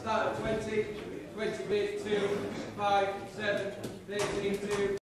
Start at 20, 20 bit, 2, 5, 7, 13, 2,